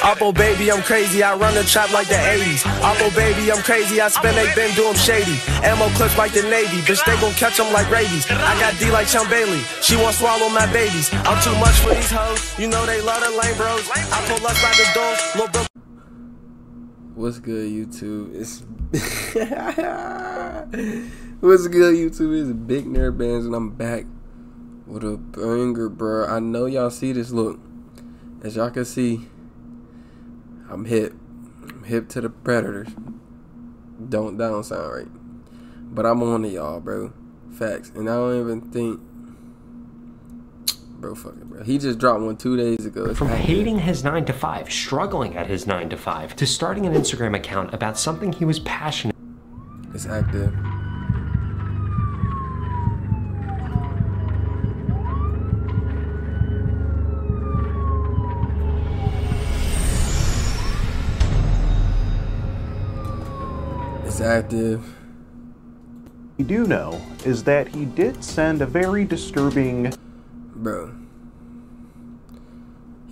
Oppo baby, I'm crazy. I run the trap like the 80s. Oppo baby, I'm crazy. I spend they been doing shady. Ammo clips like the Navy. Bitch, they gon' catch them like rabies. I got D like Chum Bailey. She won't swallow my babies. I'm too much for these hoes. You know they love the lame bros. I pull up by the doors. Little bro. What's good, YouTube? It's What's good, YouTube? It's Big Neirbandz, and I'm back with a banger, bro. I know y'all see this. Look, as y'all can see, I'm hip. I'm hip to the predators. Don't that don't sound right, but I'm on to y'all, bro. Facts, and I don't even think. Bro, fuck it, bro. He just dropped one two days ago. It's From hating his 9 to 5, struggling at his 9 to 5, to starting an Instagram account about something he was passionate It's active. Active. we do know is that he did send a very disturbing Bro.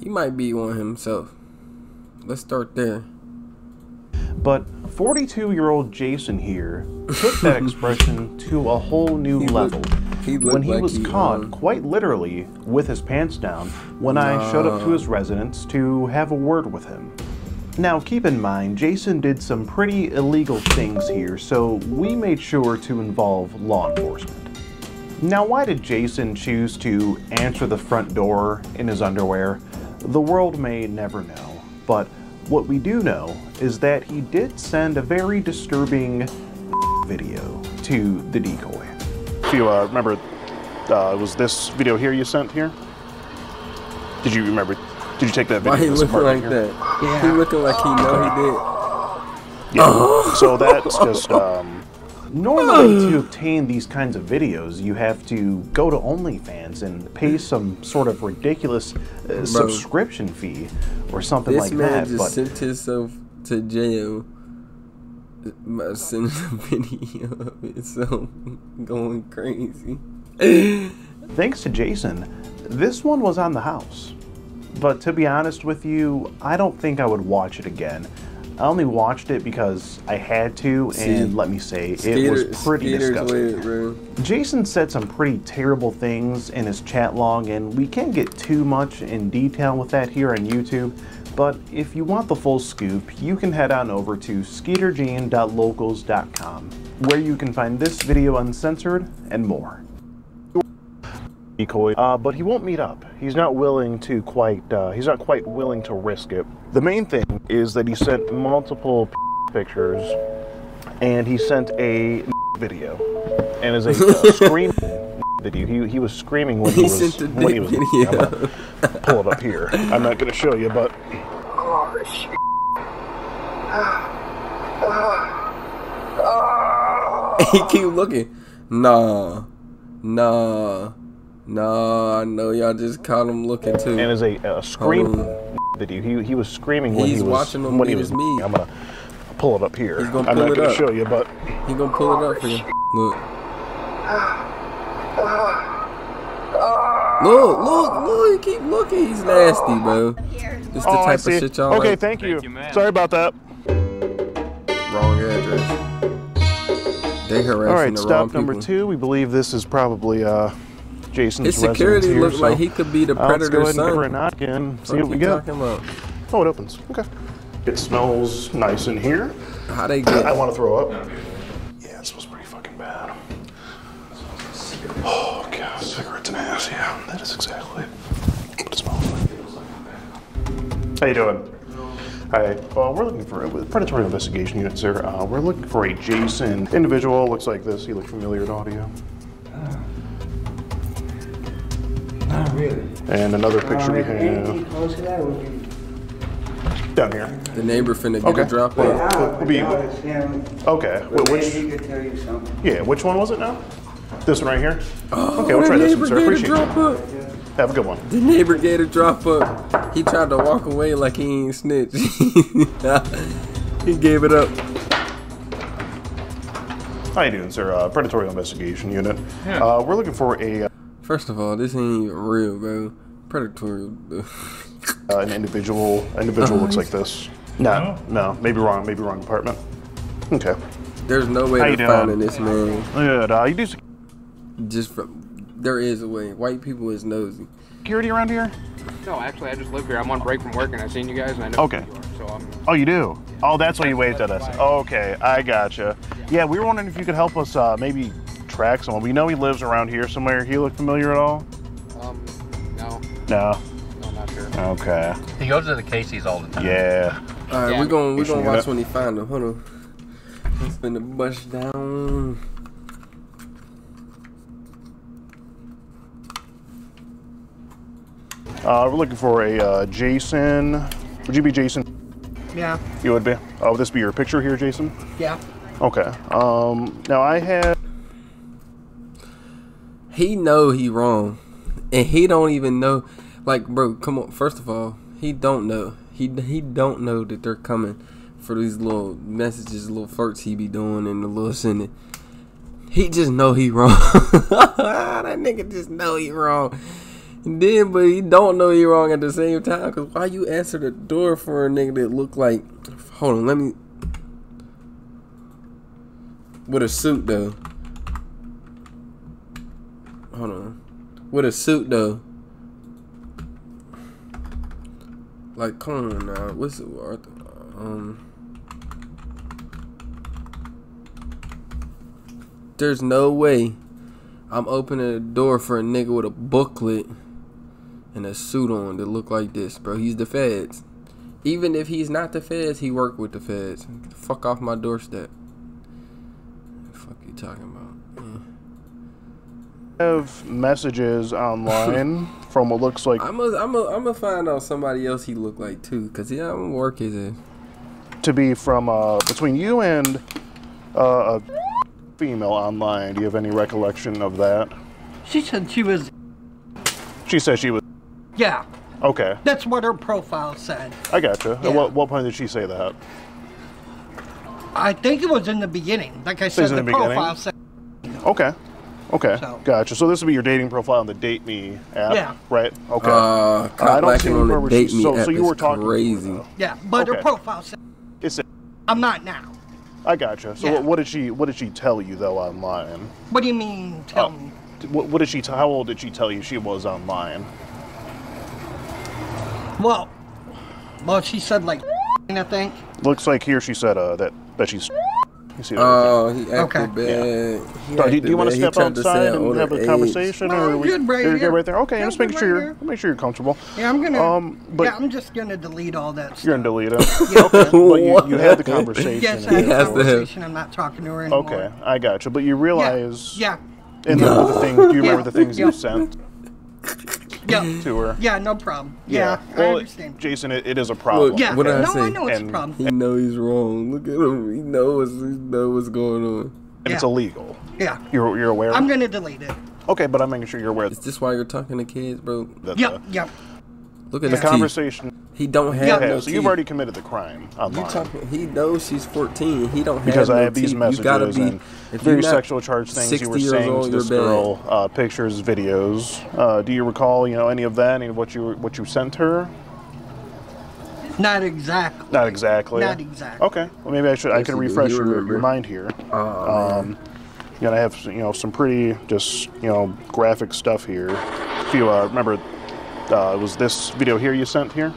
He might be one himself. Let's start there. but 42 year old jason here took that expression to a whole new He looked- level he looked when he like was he, caught um, quite literally with his pants down when i showed up to his residence to have a word with him now keep in mind jason did some pretty illegal things here so we made sure to involve law enforcement Now, why did Jason choose to answer the front door in his underwear? The world may never know, but what we do know is that he did send a very disturbing video to the decoy. If you uh, remember, uh, it was this video here you sent here? Did you remember? Did you take that video? Why he this looking like here? that? He looking like he know he did. Yeah. so that's just um, Normally, to obtain these kinds of videos, you have to go to OnlyFans and pay some sort of ridiculous uh, subscription fee or something This like man just But sent himself to jail by sending a video of himself going crazy. Thanks to Jason, this one was on the house. But to be honest with you, I don't think I would watch it again. I only watched it because I had to, See, and let me say, it Skeeter- was pretty disgusting. Jason said some pretty terrible things in his chat log, and we can't get too much in detail with that here on YouTube. But if you want the full scoop, you can head on over to skeeterjean.locals.com, where you can find this video uncensored and more. Decoy, uh, but he won't meet up. He's not willing to quite. Uh, he's not quite willing to risk it. The main thing is that he sent multiple pictures, and he sent a video, and as a uh, scream video, he, he was screaming when he, He was sent the when he was. video. Pull it up here. I'm not going to show you, but he keep looking. Nah, nah, nah. I know y'all just caught him looking too. and as a, a scream video, he, he was screaming when He's he was watching him when he was his meat. I'm gonna pull it up here. He's gonna I'm not it gonna up. show you, but He gonna pull it up for you. Look. Look, look, look, he keep looking. He's nasty, bro. This the oh, I type of shit y'all okay, like. thank you. Sorry about that. Wrong address. They harassing All right, the stop wrong number people. two. We believe this is probably uh, Jason's His security residence here, looked so, like he could be the uh, let's go predator's ahead and give her a knock and see What what we you got. talking about? Oh, it opens. Okay. It smells nice in here. How they I get? want to throw up. Yeah, it smells pretty fucking bad. Oh god, cigarettes and ass. Yeah, that is exactly what it smells like. How you doing? Hi. Well, we're looking for a predatory investigation unit, sir. Uh, we're looking for a Jason individual. Looks like this. He looks familiar to audio. Really. And another picture we Uh, have close to that would be. down here. The neighbor finna get a drop Well, off. Now, We'll be- now it's him. Okay. wh- Maybe Which? he could tell you something. Yeah. Which one was it now? This one right here. Oh, okay, we'll try this one, sir. Appreciate it. up. Have a good one. The neighbor gave a drop up. He tried to walk away like he ain't snitch. he gave it up. How you doing, sir? Uh, predatory investigation unit. Uh, we're looking for a. Uh, First of all, this ain't even real, bro. Predatory. uh, an individual individual Oh, looks like this. No, no, maybe wrong, maybe wrong department. Okay. There's no way How to find in this man. Good. Uh, you do Just from there is a way. White people is nosy. security around here? No, actually, I just live here. I'm on break from work, and I seen you guys, and I know Okay. who you are. So I'm. Oh, you do? Oh, that's why you waved at us. Okay, I gotcha. Yeah, we were wondering if you could help us uh, maybe track someone. We know he lives around here somewhere. He look familiar at all? Um, no, No. no, not sure. Okay. He goes to the Casey's all the time. Yeah. All right, Yeah. we're gonna We're gonna watch when he find him. Hold on. Let's spin the bus down. Uh, we're looking for a uh, Jason. Would you be Jason? Yeah, You would be. Oh, would this be your picture here, Jason? yeah. Okay. Um. Now I had. He know he wrong, and he don't even know. Like, bro, come on. First of all, he don't know. He he don't know that they're coming for these little messages, little flirts he be doing, and the little sending. He just know he wrong. that nigga just know he wrong. And then, but he don't know he wrong at the same time. Cause why you answer the door for a nigga that look like? Hold on, let me. With a suit though. Hold on. With a suit though. Like, come on now. What's it? Um. There's no way I'm opening a door for a nigga with a booklet and a suit on that look like this, bro. He's the feds. Even if he's not the feds, he work with the feds. Fuck off my doorstep. Fuck you talking about? Yeah. have messages online from what looks like I'm gonna I'm gonna I'm gonna find out somebody else he looked like too, cause yeah, I'm gonna work his ass. to be from uh, between you and uh, a female online. Do you have any recollection of that? She said she was. She said she was. Yeah, Okay, that's what her profile said. I gotcha. Yeah. At what, what point did she say that? I think it was in the beginning. Like I said, in the, the beginning? profile said. Okay. Okay, So- gotcha. So this would be your dating profile on the Date Me app, Yeah. right? Okay. Uh, I don't see on the date me so- app so you is were talking to her, crazy. Yeah, but Okay. her profile said. It's I'm not now. I gotcha. So Yeah. what, what did she what did she tell you though online? What do you mean? Tell Oh. me. What, what did she? T- how old did she tell you she was online? Well, well, she said like. I think. Looks like here she said uh, that that she's. You see that? Oh, he acted Okay. bad. He So, do, acted do you want to step tried to say outside and have a age. conversation, No, or I'm we, good right you're here. good right there? Okay, Yeah, I'm just making good sure right you're here. make sure you're comfortable. Yeah, I'm gonna. Um, but yeah, I'm just gonna delete all that stuff. you're gonna delete it. Yeah. okay, but you, you had the conversation. Yes, I and had He a has to have- conversation. I'm not talking to her anymore. Okay, I got you. But you realize, Yeah. and then the things. Do you remember the things you sent Yeah. Yeah. to her? Yeah. No problem. Yeah. I Well, understand. Jason, it, it is a problem. Look, Yeah. What I no, say? I know it's a problem. He know he's wrong. Look at him. He knows. He know what's going on. and it's illegal. Yeah. You're you're aware. I'm gonna delete it. okay, but I'm making sure you're aware Is this why you're talking to kids, bro? that Yep. the, Yep. Look at the his teeth. conversation. He don't have Yeah. no Yeah, so you've already committed the crime You online. talking? He knows she's 14. He don't because have no I have these messages You gotta be and if very sexual charged things you were saying old, to this girl, uh, pictures, videos. Uh, do you recall, you know, any of that? Any of what you what you sent her? Not exactly. Not exactly. Not exactly. Okay. Well, maybe I should. I can you refresh You your, your mind here. Oh, Um, you know, I have you know some pretty just you know graphic stuff here. If you uh, remember, uh, it was this video here you sent here.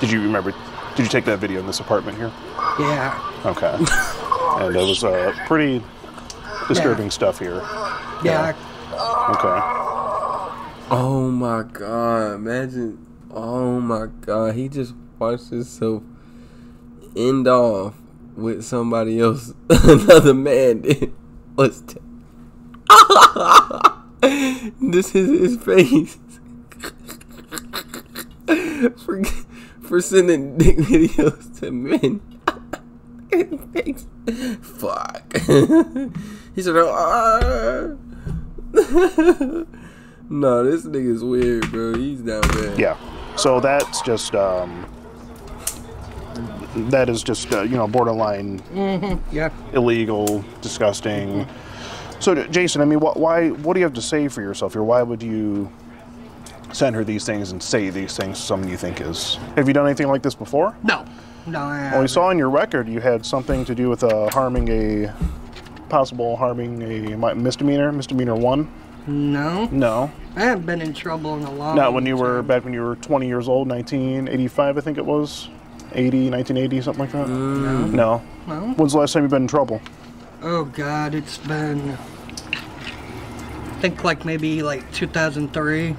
Did you remember? Did you take that video in this apartment here? Yeah. Okay. and it was uh, pretty disturbing stuff here. Yeah. Okay. Oh my god! Imagine. Oh my god! He just watched himself end off with somebody else. Another man did. What's t- This is his face. for for sending dick videos to men. Thanks. Fuck. he said, "Ah." no, this nigga's weird, bro. He's down bad. Yeah. So that's just um, that is just uh, you know borderline Mm -hmm. Yeah. illegal, disgusting. So Jason, I mean, wh- why? What do you have to say for yourself here? Why would you send her these things and say these things to someone you think is. Have you done anything like this before? No. No, I Well, we saw on your record you had something to do with uh, harming a possible harming a misdemeanor, misdemeanor one. No. No, I haven't been in trouble in a long not when you were back when you were 20 years old, 1985, I think it was, 80, 1980, something like that. No. No. When's the last time you've been in trouble? Oh, God, it's been. I think like maybe like 2003.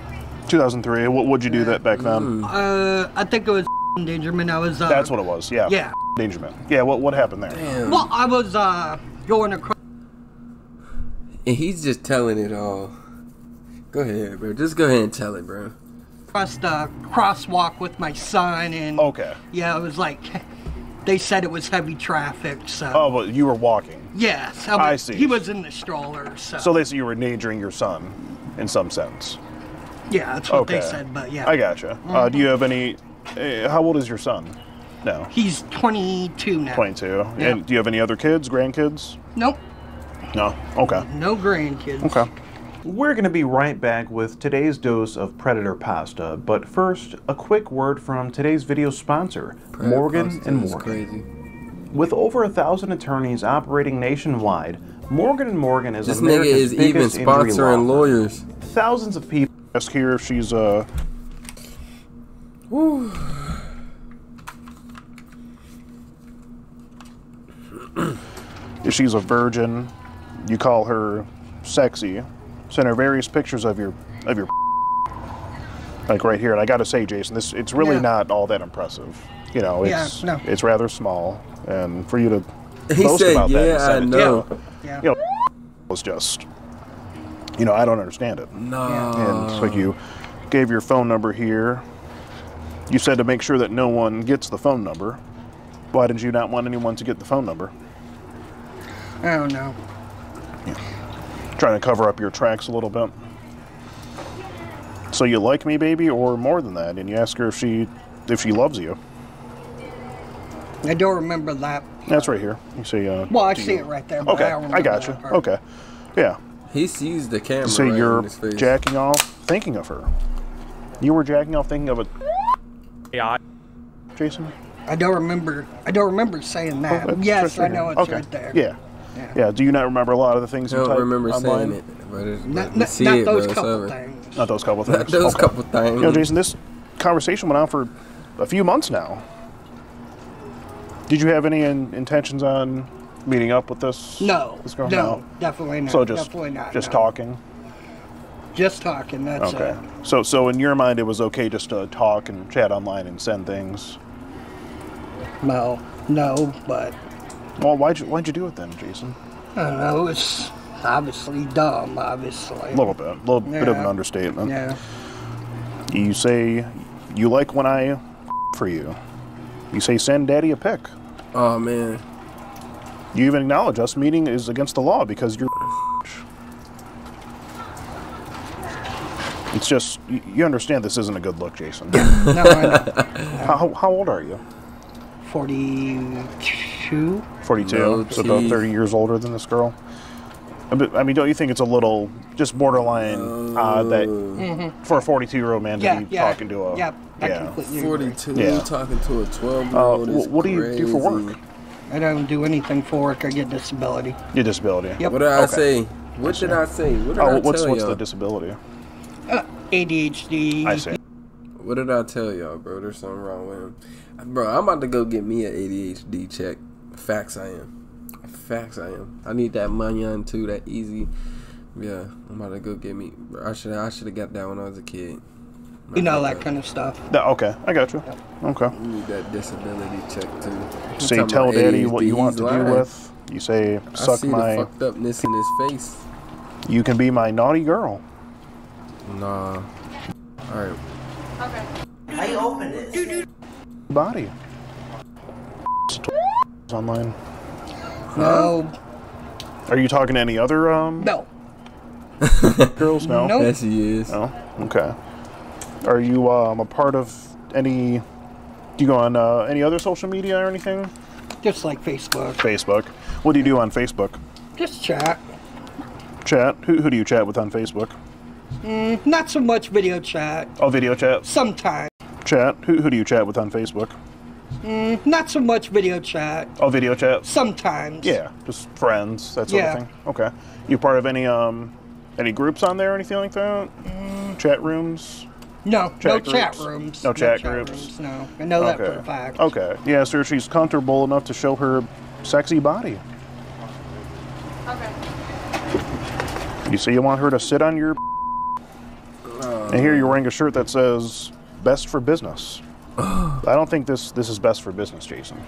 2003. What would you do that back then? Uh, I think it was endangerment. I was. Uh, That's what it was. Yeah. Yeah. Endangerment. Yeah. What what happened there? Damn. Well, I was uh going across. And he's just telling it all. Go ahead, bro. Just go ahead and tell it, bro. across the crosswalk with my son, and Okay. yeah, it was like they said it was heavy traffic. So Oh, but you were walking. yes, I was- see. He was in the stroller, so, So they said you were endangering your son, in some sense. Yeah, that's what Okay. they said. But yeah, I gotcha. Uh, do you have any? Uh, how old is your son? No. he's 22 now. 22. Yeah. And do you have any other kids, grandkids? Nope, No. Okay. no grandkids. Okay. We're going to be right back with today's dose of Predator Pasta, but first, a quick word from today's video sponsor, Morgan Pasta and is Morgan. Crazy. With over a thousand attorneys operating nationwide, Morgan and Morgan is This nigga America's is even biggest injury law sponsoring lawyers. Thousands of people Ask here if she's uh. if she's a virgin, you call her sexy. Send her various pictures of your of your like right here. And I got to say, Jason, this it's really Yeah. not all that impressive. You know, Yeah, it's no. it's rather small, and for you to He boast said, about that, and "Yeah, I it know." you, Yeah. you know, was just, you know, I don't understand it. No. And so you gave your phone number here. You said to make sure that no one gets the phone number. Why did you not want anyone to get the phone number? I don't know. Trying to cover up your tracks a little bit. So you like me, baby, or more than that? And you ask her if she if she loves you. I don't remember that. That's right here. You see. uh, Well, I see you- it right there. But Okay, I, don't I remember got you. part. Okay, yeah. He sees the camera. You say right you're in his face. jacking off, thinking of her. You were jacking off, thinking of it, Yeah. Jason. I don't remember. I don't remember saying that. Oh, yes, right I know it's okay. right there. Yeah. yeah. Do you not remember a lot of the things I you don't typed remember online? saying it, but, it, Not, but you not, see not it, those bro, couple so- things. Not those couple things. Not those Okay. couple things. You know, Jason, this conversation went on for a few months now. Did you have any in, intentions on meeting up with this? No, This girl? no, definitely not. So just definitely not. just no. talking. Just talking. That's Okay. it. So so in your mind, it was okay just to talk and chat online and send things. No, no, but Well, why'd you why'd you do it then, Jason? I don't know. It's obviously dumb. Obviously. A little bit, a little bit of an understatement. Yeah. You say you like when I for you. You say send daddy a pic. Oh man. You even acknowledge us meeting is against the law because you're. It's just you, you understand this isn't a good look, Jason. No, I know. how, how old are you? Forty-two. Forty-two. No, so about thirty years older than this girl. I mean- don't you think it's a little just borderline odd that for a forty-two-year-old man to Yeah, be yeah. talking to a Yeah, yeah. 42 Yeah. talking to a 12 year Uh, old. wh- what do you do for work? I don't do anything for work. I get disability. Your disability. Yep. What did I Okay. say? What did I say? What did I Oh, what's tell what's y'all? the disability? Uh, ADHD. I see. What did I tell y'all, bro? There's something wrong with him. Bro, I'm about to go get me an ADHD check. Facts I am. Facts I am. I need that money on too, that easy. Yeah, I'm about to go get me. Bro, I should I should have got that when I was a kid. You know that kind of stuff. No, okay, I got you. Okay. You need that disability check too. He's Say talking tell about daddy what you want to do lying. with. You say I suck see my. the fucked upness in his face. You can be my naughty girl. Nah. All right. How you open this? Body. Online. No, Are you talking to any other um no, girls? No. Nope. Yes, he is. No. Okay. Are you um a part of any? Do you go on uh, any other social media or anything? just like Facebook. Facebook. What do you do on Facebook? Just chat. Chat. Who, who do you chat with on Facebook? Mm, not so much video chat. Oh, video chat. Sometimes. Chat. Who, who do you chat with on Facebook? Mm, not so much video chat. Oh, video chat. Sometimes. Yeah, just friends, that sort Yeah. of thing. Okay. You part of any um any groups on there or anything like that? Chat rooms? No, Chat no chat rooms. No chat groups? No, I know that for a fact. Okay. Yeah, so she's comfortable enough to show her sexy body. Okay. You say you want her to sit on your and here you're wearing a shirt that says best for business. I don't think this this is best for business, Jason.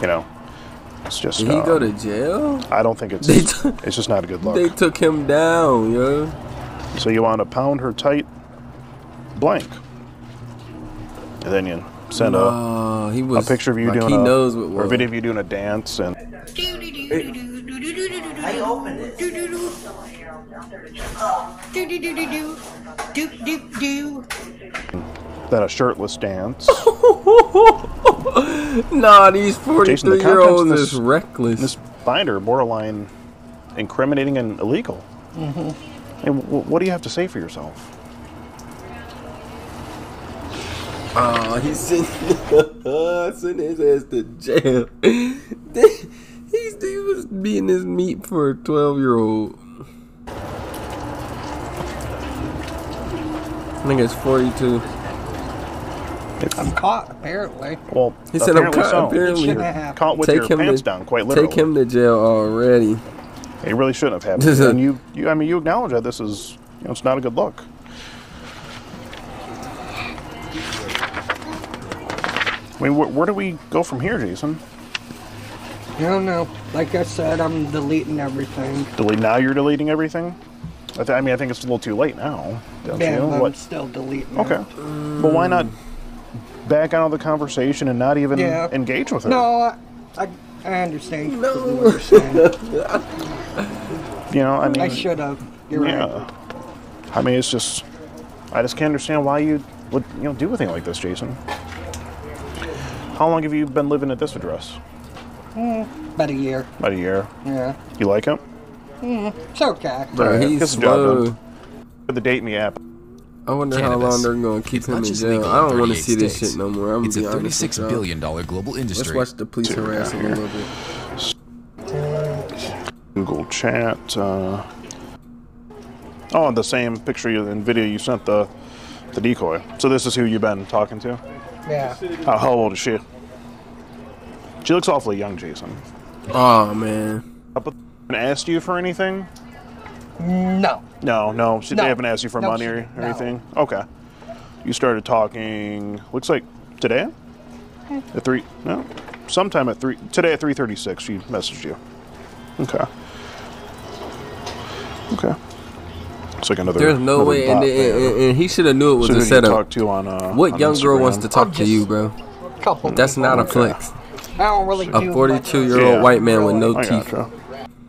You know, it's just. Did he uh, go to jail? I don't think it's. T- it's just not a good look. They took him down, yo. So you want to pound her tight, blank, and then you send No, he a a was picture of you like, doing he a knows what or a was. video of you doing a dance and How you open this? Do do do do do. Do do do. then a shirtless dance. nah, these Jason, the 43 year contents olds of is this- reckless. This binder borderline incriminating and illegal. Mm-hmm. Hey, wh- what do you have to say for yourself? Oh, he's sending, sending his ass to jail. He's, he was beating his meat for a 12 year old. I think it's 42. I'm caught, apparently. Well, He said I'm caught. so. Apparently, Shouldn't have happened. Caught with Take your him pants to- down, quite literally. take him to jail already. It really shouldn't have happened. and you, you, I mean, you acknowledge that this is, you know, it's not a good look. I mean, where, where do we go from here, Jason? I don't know. Like I said, I'm deleting everything. Delete now. You're deleting everything. I, th- I mean, I think it's a little too late now. Don't Yeah, you? but I'm What? still deleting. Okay. it. But why not back out of the conversation and not even Yeah. engage with her? No, I, I, I understand. completely what you're saying. You know, I mean, I should have. You're right. yeah. I mean, it's just, I just can't understand why you would, you know, do a thing like this, Jason. How long have you been living at this address? Hmm, about a year. About a year. Yeah. You like it? Hmm, it's okay. Bro, Alright, he's gets the job slow. done. The date in the app. I wonder how long they're gonna keep It's him not in jail. I don't want to 38 see this shit no more. I'm It's gonna a be honest with 36 y'all. billion dollar global Let's industry. watch the police See what we harass him a little bit. Google Chat. Uh, oh, the same picture and video you sent the the decoy. So this is who you've been talking to. Yeah. Uh, how old is she? She looks awfully young, Jason. Oh man. Up and asked you for anything? No. No, no. She, No. They haven't asked you for No, money she- or no. anything. Okay. You started talking. Looks like today. At three. No. Sometime at three. Today at three thirty-six. She messaged you. Okay. Okay. It's like another. There's no another way, and, bot and, and, and he should have knew it was So a who do you setup. talk to on, uh, what on young girl wants to talk to you, bro? Couple. That's not a Okay. flex. I don't really A 42 year Yeah. old white man with no I teeth. gotcha.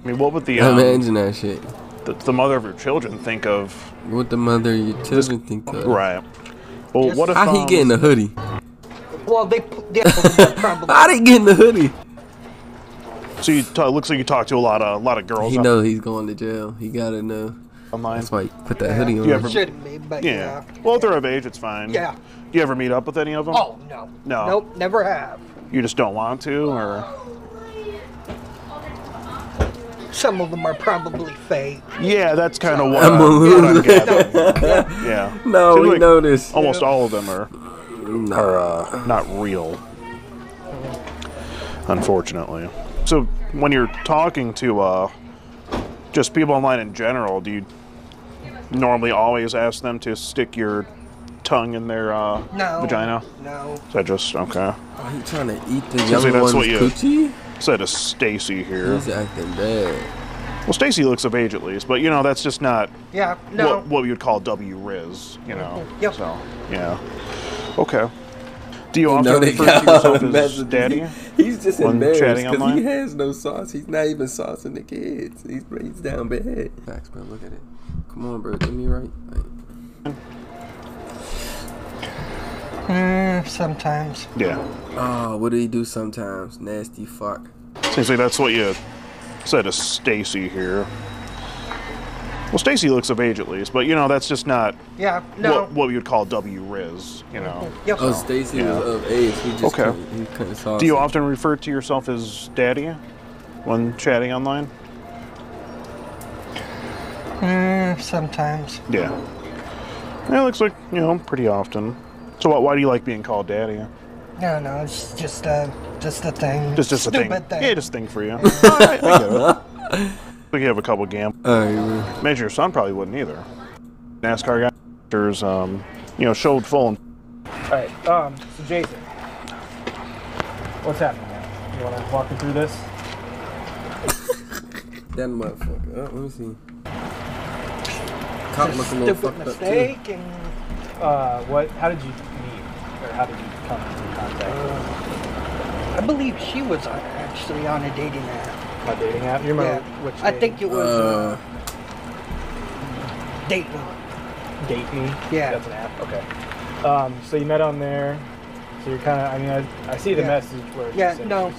I mean, what would the um, Imagine that shit. the, the mother of your children think of? What the mother of your children think of? Right. Well, Just- what if How he um, getting the hoodie? Well, they they probably. How they getting the hoodie? So you ta- looks like you talk to a lot of a lot of girls He on- knows he's going to jail. He gotta know. online. That's why he put that hoodie on. You ever- Shouldn't be, but Yeah. yeah. Well, if they're of age, it's fine. Yeah. Do you ever meet up with any of them? Oh no. No. Nope. Never have. You just don't want to, or Some of them are probably fake. yeah, that's kind of what, I'm I- a what I'm gathering. yeah. No, Seems we like know this. Almost all of them are Nah. are uh, not real, unfortunately. So when you're talking to uh, just people online in general, do you normally always ask them to stick your tongue in their uh, No. vagina? No. Is that just okay? Are you trying to eat the Sounds young like that's one's what you- coochie? Said to Stacy here. He's acting bad. Well, Stacy looks of age at least, but you know that's just not Yeah. No. what, what we would call W Riz, you know. Yep. So yeah. Okay. Do you You often know they refer to yourself as messages. daddy? He's just when embarrassed because he has no sauce. He's not even saucing the kids. He's, he's down bad. Facts, bro. Look at it. Come on, bro. Get me right. Like, Mm, sometimes. Yeah. oh, what do he do sometimes? Nasty fuck. Seems like that's what you said to Stacy here. Well, Stacy looks of age at least, but you know that's just not Yeah, no. what, what we would call W Riz. You know. Yes, Oh. Stacy Yeah. was of age. He just Okay. couldn't, he couldn't saw Do you some- often refer to yourself as Daddy when chatting online? Mm, sometimes. Yeah. Yeah, it looks like you know pretty often. So why, why do you like being called Daddy? No, no, it's just uh, just a thing. Just just a thing. Stupid thing. Yeah, just a thing for you. I, I get it. Like you have a couple gam. Alright, man. Imagine your son probably wouldn't either. NASCAR guy, there's um, you know, showed full. And Alright, um, so Jason. What's happening now? You wanna walk me through this? That motherfucker. Oh, let me see. Cop look a little Stupid fucked up too. mistake and Uh, what, how did you meet? Or how did you come into contact I believe she was actually on a dating app. With my dating app? You remember Yeah. which I dating- think it was Uh, uh, Date Me. Date Me? Yeah. That's an app, okay. Um, so you met on there. So you're kind of, I mean, I, I see the Yeah. message where it Yeah, no.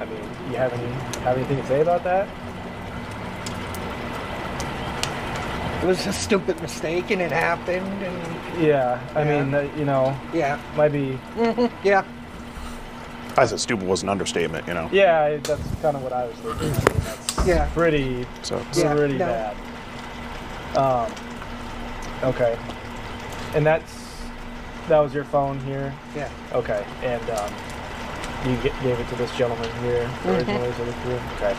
I mean, you have any have anything to say about that? It was a stupid mistake and it happened and Yeah, I Yeah. mean, you know, yeah. might be. Yeah. I said stupid was an understatement, you know. Yeah, that's kind of what I was thinking. I mean, that's Yeah. pretty, So Yeah, pretty no. bad. Um, okay, and that's that was your phone here. Yeah. Okay, and um, you g- gave it to this gentleman here originally, so look through. Okay.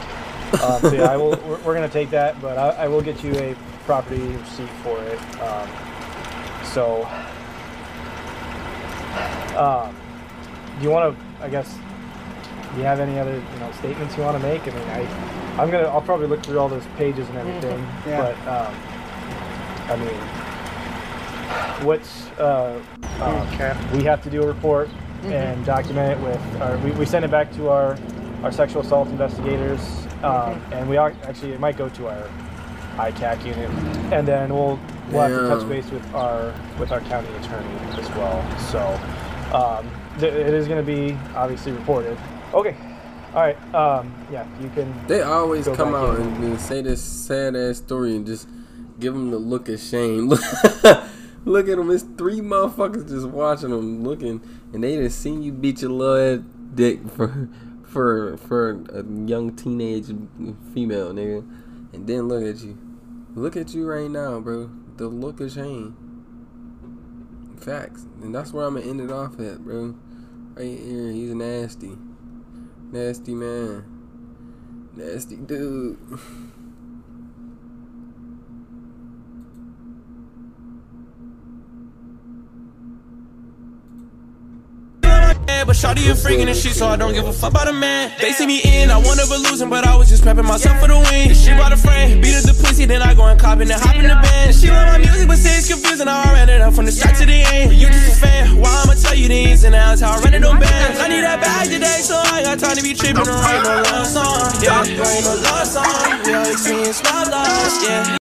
Um, so yeah, I will. We're, we're gonna take that, but I, I will get you a property receipt for it. Um, so, um, do you want to? I guess. Do you have any other you know statements you want to make? I mean, I, I'm gonna. I'll probably look through all those pages and everything. Yeah. But um, I mean, what's uh, um, Okay. we have to do a report and document it with our, we, we send it back to our our sexual assault investigators um, and we are actually it might go to our ICAC unit and then we'll we'll have to touch base with our with our county attorney as well so um, th- it is going to be obviously reported okay all right um, yeah you can They always come out in. and, say this sad ass story and just give them the look of shame. Look at them. It's three motherfuckers just watching them looking, and they just seen you beat your little ass dick for for for a young teenage female nigga, and then look at you. Look at you right now, bro. The look of shame. Facts, and that's where I'm gonna end it off at, bro. Right here, he's nasty, nasty man. Nasty dude. But shawty a freaking and shit, so I don't give a fuck about a man. They see me in, I won never losing, but I was just prepping myself for the win. She brought a friend, beat her the pussy, then I go and cop and then hop in the band. She love my music, but say it's confusing. I ran it up from the start to the end. You just a fan, why I'ma tell you the ins and outs, how I run it on bands. I need that bag today, so I got time to be tripping or write no love song. Yeah, write no love song. We all experience my loss, yeah.